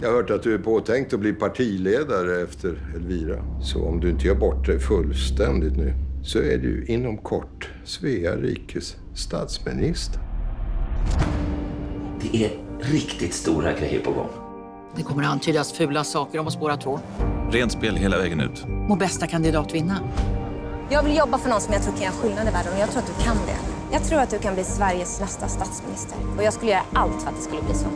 Jag har hört att du är påtänkt att bli partiledare efter Elvira. Så om du inte gör bort dig fullständigt nu så är du inom kort Svea rikes statsminister. Det är riktigt stora grejer på gång. Det kommer att antydas fula saker om oss båda två. Rent spel hela vägen ut. Må bästa kandidat vinna. Jag vill jobba för någon som jag tror kan göra skillnad i världen och jag tror att du kan det. Jag tror att du kan bli Sveriges nästa statsminister och jag skulle göra allt för att det skulle bli så.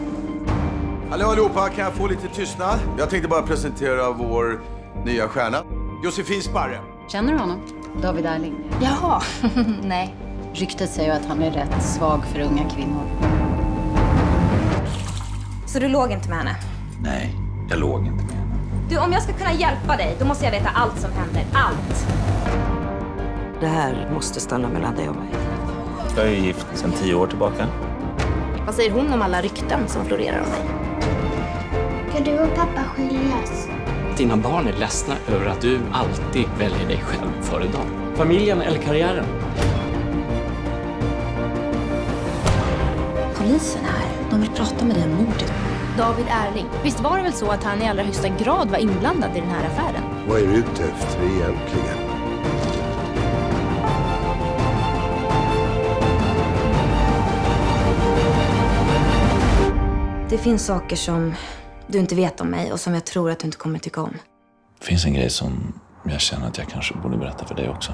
Hallå allihopa, kan jag få lite tystnad? Jag tänkte bara presentera vår nya stjärna, Josefin Sparre. Känner du honom? David Erling? Jaha. Nej. Ryktet säger att han är rätt svag för unga kvinnor. Så du låg inte med henne? Nej, jag låg inte med henne. Du, om jag ska kunna hjälpa dig, då måste jag veta allt som händer. Allt! Det här måste stanna mellan dig och mig. Jag är gift sedan tio år tillbaka. Vad säger hon om alla rykten som florerar om dig? Ska du och pappa skiljas? Dina barn är ledsna över att du alltid väljer dig själv före dem. Familjen eller karriären? Polisen är här. De vill prata med dig om mordet. David Erling. Visst var det väl så att han i allra högsta grad var inblandad i den här affären? Vad är du ute efter egentligen? Det finns saker som du inte vet om mig och som jag tror att du inte kommer tycka om. Det finns en grej som jag känner att jag kanske borde berätta för dig också.